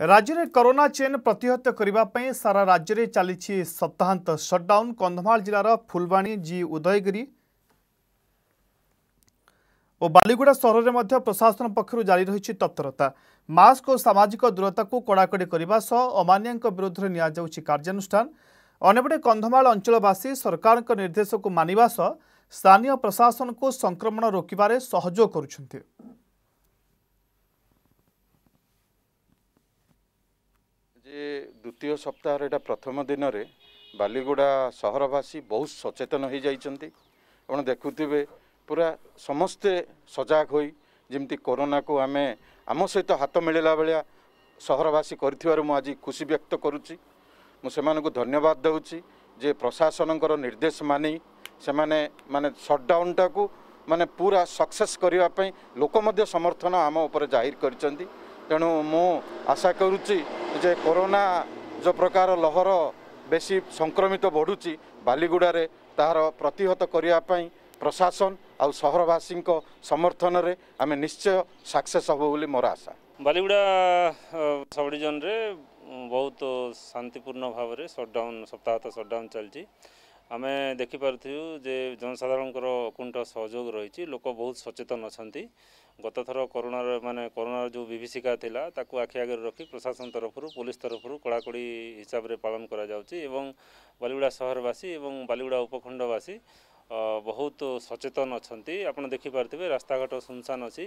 ରାଜ୍ୟରେ corona chain ପ୍ରତିହତ କରିବା ପାଇଁ ସାରା ରାଜ୍ୟରେ ଚାଲିଛି ସପ୍ତାହାନ୍ତ ସଟ୍ଡାଉନ୍ କନ୍ଧମାଳ ଜିଲ୍ଲାର ଫୁଲବାଣୀ ଜି ଉଦୟଗିରି ଓ ବାଲିଗୁଡ଼ା ସହରରେ ମଧ୍ୟ ପ୍ରଶାସନ ପକ୍ଷରୁ ଜାରି ରହିଛି ତତ୍ପରତା ମାସ୍କ ଓ ସାମାଜିକ ଦୂରତାକୁ କଡ଼ାକଡ଼ି କରିବା ସହ ଅମାନ୍ୟଙ୍କ ବିରୁଦ୍ଧରେ ନିଆଯାଉଛି କାର୍ଯ୍ୟାନୁଷ୍ଠାନ ଅନ୍ୟପଟେ କନ୍ଧମାଳ ଅଞ୍ଚଳବାସୀ ସରକାରଙ୍କ ନିର୍ଦ୍ଦେଶକୁ ମାନିବା ସହ ସ୍ଥାନୀୟ ପ୍ରଶାସନକୁ ସଂକ୍ରମଣ ରୋକିବାରେ ସହଯୋଗ କରୁଛନ୍ତି ଯେ ଦ୍ୱିତୀୟ ସପ୍ତାହର ଏଇଟା ପ୍ରଥମ ଦିନରେ ବାଲିଗୁଡ଼ା ସହରବାସୀ ବହୁତ ସଚେତନ ହୋଇଯାଇଛନ୍ତି। ଆପଣ ଦେଖୁଥିବେ ପୁରା ସମସ୍ତେ ସଜାଗ ହୋଇ ଯେମିତି କରୋନାକୁ ଆମେ ଆମ ସହିତ ହାତ ମିଳିଲା ଭଳିଆ ସହରବାସୀ କରିଥିବାରୁ ମୁଁ ଆଜି ଖୁସି ବ୍ୟକ୍ତ କରୁଛି। ମୁଁ ସେମାନଙ୍କୁ ଧନ୍ୟବାଦ ଦେଉଛି ଯେ ପ୍ରଶାସନଙ୍କର ନିର୍ଦ୍ଦେଶ ମାନି ସେମାନେ ମାନେ ସଟ୍ଡାଉନଟାକୁ ମାନେ ପୁରା ସକ୍ସେସ୍ କରିବା ପାଇଁ ଲୋକ ମଧ୍ୟ ସମର୍ଥନ ଆମ ଉପରେ ଜାହିର କରିଛନ୍ତି। ତେଣୁ ମୁଁ ଆଶା କରୁଛି ଯେ କରୋନା ଯେଉଁ ପ୍ରକାର ଲହର ବେଶୀ ସଂକ୍ରମିତ ବଢ଼ୁଛି ବାଲିଗୁଡ଼ାରେ ତାହାର ପ୍ରତିହତ କରିବା ପାଇଁ ପ୍ରଶାସନ ଆଉ ସହରବାସୀଙ୍କ ସମର୍ଥନରେ ଆମେ ନିଶ୍ଚୟ ସକ୍ସେସ୍ ହେବ ବୋଲି ମୋର ଆଶା। ବାଲିଗୁଡ଼ା ସବ୍ ଡିଭିଜନରେ ବହୁତ ଶାନ୍ତିପୂର୍ଣ୍ଣ ଭାବରେ ସଟ୍ଡାଉନ୍ ସପ୍ତାହତ ସଟ୍ଡାଉନ୍ ଚାଲିଛି। ଆମେ ଦେଖିପାରୁଥିବୁ ଯେ ଜନସାଧାରଣଙ୍କର ଅକୁଣ୍ଠ ସହଯୋଗ ରହିଛି ଲୋକ ବହୁତ ସଚେତନ ଅଛନ୍ତି। ଗତଥର କରୋନାର ମାନେ କରୋନାର ଯେଉଁ ବିଭୀଷିକା ଥିଲା ତାକୁ ଆଖି ଆଗରେ ରଖି ପ୍ରଶାସନ ତରଫରୁ ପୋଲିସ ତରଫରୁ କଡ଼ାକଡ଼ି ହିସାବରେ ପାଳନ କରାଯାଉଛି ଏବଂ ବାଲିଗୁଡ଼ା ସହରବାସୀ ଏବଂ ବାଲିଗୁଡ଼ା ଉପଖଣ୍ଡବାସୀ ବହୁତ ସଚେତନ ଅଛନ୍ତି। ଆପଣ ଦେଖିପାରୁଥିବେ ରାସ୍ତାଘାଟ ସୁନସାନ ଅଛି।